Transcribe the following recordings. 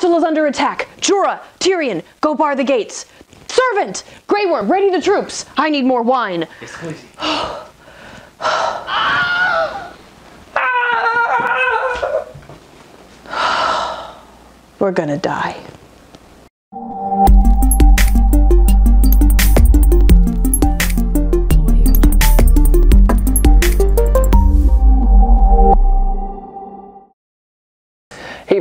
castle is under attack. Jorah, Tyrion, go bar the gates. Servant, Grey Worm, ready the troops. I need more wine. We're gonna die.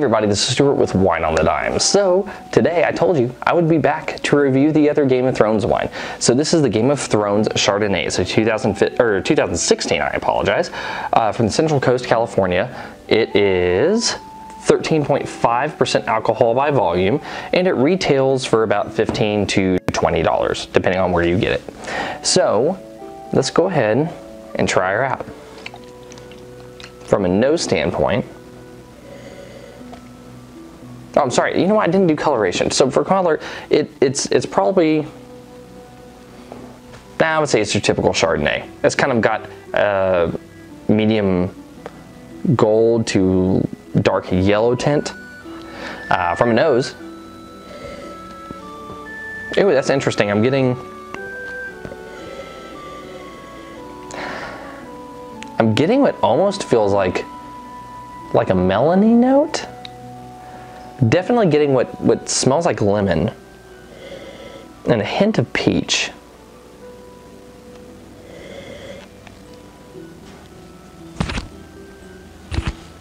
Everybody, this is Stuart with Wine on the Dime. So, today I told you I would be back to review the other Game of Thrones wine. So this is the Game of Thrones Chardonnay, so 2005, or 2016, I apologize, uh, from the Central Coast, California. It is 13.5% alcohol by volume, and it retails for about 15 to $20, depending on where you get it. So, let's go ahead and try her out. From a nose standpoint, Oh, I'm sorry. You know what? I didn't do coloration. So for color, it, it's it's probably. Nah, I would say it's your typical Chardonnay. It's kind of got a medium gold to dark yellow tint. Uh, from a nose. Ooh, that's interesting. I'm getting. I'm getting what almost feels like like a melony note. Definitely getting what, what smells like lemon and a hint of peach.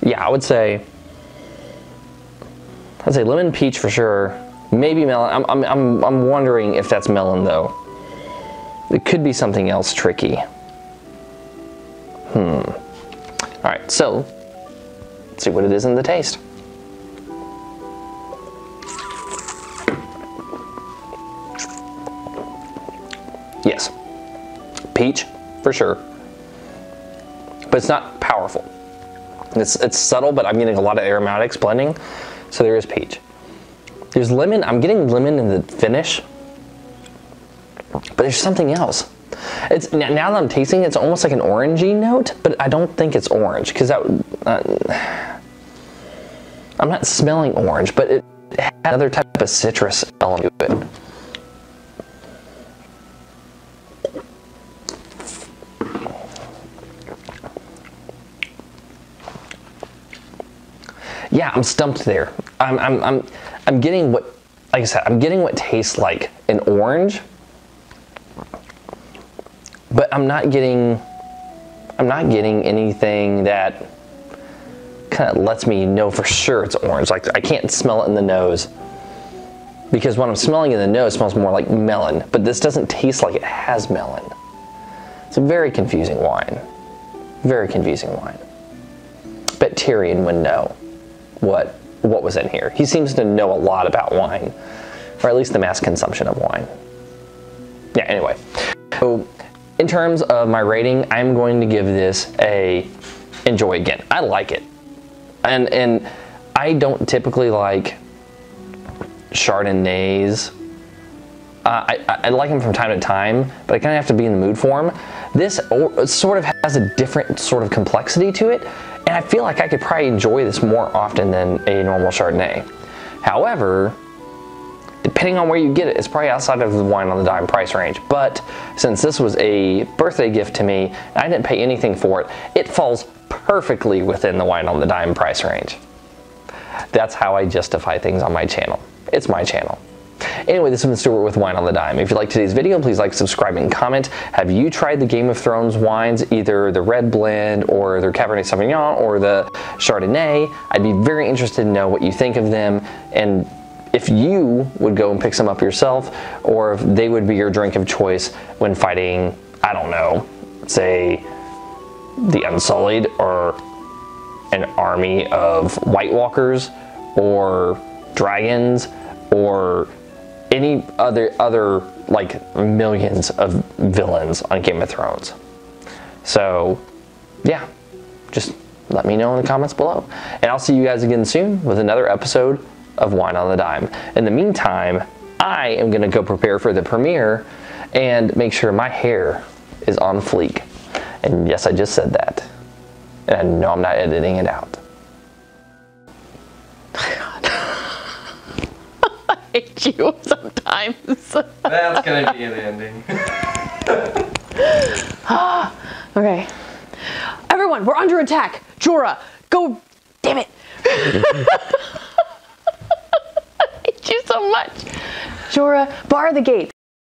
Yeah, I would say, I'd say lemon peach for sure. Maybe melon. I'm, I'm, I'm, I'm wondering if that's melon though. It could be something else tricky. Hmm. All right, so let's see what it is in the taste. Peach, for sure. But it's not powerful. It's, it's subtle, but I'm getting a lot of aromatics blending. So there is peach. There's lemon. I'm getting lemon in the finish. But there's something else. It's now that I'm tasting, it's almost like an orangey note, but I don't think it's orange because that. Uh, I'm not smelling orange, but it has another type of citrus element to it. Yeah, I'm stumped there. I'm, I'm, I'm, I'm getting what, like I said, I'm getting what tastes like an orange, but I'm not getting, I'm not getting anything that kind of lets me know for sure it's orange. Like I can't smell it in the nose because what I'm smelling in the nose smells more like melon, but this doesn't taste like it has melon. It's a very confusing wine. Very confusing wine. Bet Tyrion would know what what was in here. He seems to know a lot about wine, or at least the mass consumption of wine. Yeah, anyway. So in terms of my rating, I'm going to give this a enjoy again. I like it. And and I don't typically like Chardonnays. Uh, I, I like them from time to time, but I kind of have to be in the mood for them. This sort of has a different sort of complexity to it, and I feel like I could probably enjoy this more often than a normal Chardonnay. However, depending on where you get it, it's probably outside of the wine on the dime price range. But since this was a birthday gift to me, I didn't pay anything for it, it falls perfectly within the wine on the dime price range. That's how I justify things on my channel. It's my channel. Anyway, this has been Stuart with Wine on the Dime. If you like today's video, please like, subscribe, and comment. Have you tried the Game of Thrones wines, either the red blend or the Cabernet Sauvignon or the Chardonnay? I'd be very interested to know what you think of them and if you would go and pick some up yourself or if they would be your drink of choice when fighting, I don't know, say the Unsullied or an army of White Walkers or dragons or any other other like millions of villains on Game of Thrones. So, yeah, just let me know in the comments below. And I'll see you guys again soon with another episode of Wine on the Dime. In the meantime, I am going to go prepare for the premiere and make sure my hair is on fleek. And yes, I just said that. And no, I'm not editing it out. Hate you sometimes. That's gonna be an ending. okay. Everyone, we're under attack. Jorah, go. Damn it. I hate you so much. Jorah, bar the gates.